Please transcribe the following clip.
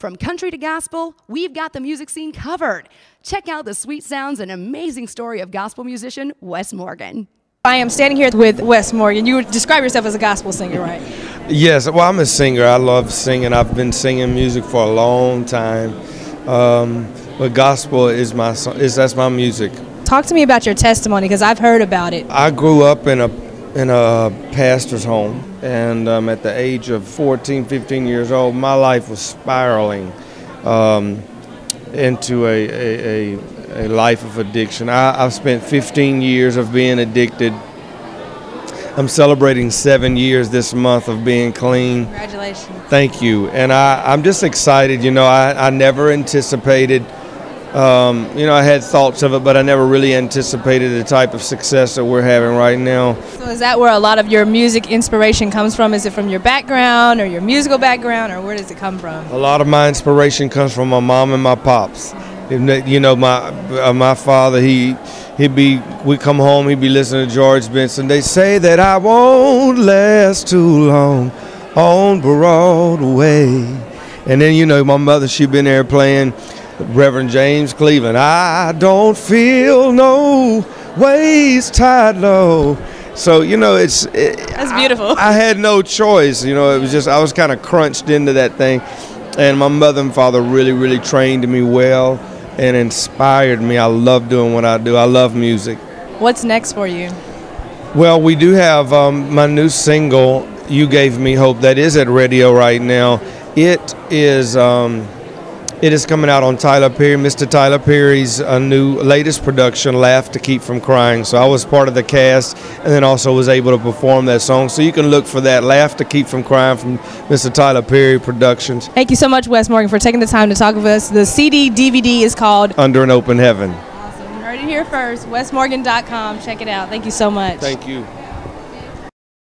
From country to gospel, we've got the music scene covered. Check out the sweet sounds and amazing story of gospel musician Wess Morgan. I am standing here with Wess Morgan. You describe yourself as a gospel singer, right? Yes, well, I'm a singer. I love singing. I've been singing music for a long time. Um, but gospel is my so- is that's my music. Talk to me about your testimony because I've heard about it. I grew up in a in a pastor's home, and um, at the age of 14, 15 years old, my life was spiraling um, into a, a, a, a life of addiction. I, I've spent 15 years of being addicted. I'm celebrating seven years this month of being clean. Congratulations. Thank you. And I, I'm just excited. You know, I, I never anticipated, um, you know, I had thoughts of it, but I never really anticipated the type of success that we're having right now. So is that where a lot of your music inspiration comes from? Is it from your background or your musical background or where does it come from? A lot of my inspiration comes from my mom and my pops. You know, my uh, my father, he he'd be we come home, he'd be listening to George Benson. They say that I won't last too long on Broadway. And then you know, my mother, she'd been there playing Reverend James Cleveland. I don't feel no ways tied low. So you know, it's it, That's beautiful. I, I had no choice. You know, it was just I was kind of crunched into that thing, and my mother and father really, really trained me well and inspired me. I love doing what I do. I love music. What's next for you? Well, we do have um, my new single, "You Gave Me Hope," that is at radio right now. It is. Um, it is coming out on Tyler Perry, Mr. Tyler Perry's uh, new latest production, "Laugh to Keep from Crying." So I was part of the cast, and then also was able to perform that song. So you can look for that, "Laugh to Keep from Crying" from Mr. Tyler Perry Productions, Thank you so much, Wess Morgan, for taking the time to talk with us. The CD DVD is called "Under an Open Heaven." Awesome. You heard it here first. WessMorgan.com. Check it out. Thank you so much. Thank you.